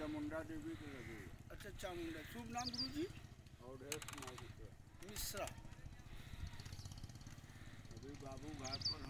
चामुंडा देवी के लगे। अच्छा, अच्छा चामुंडा शुभ नाम गुरु जी और मिश्रा। अभी बाबू घाट पर हम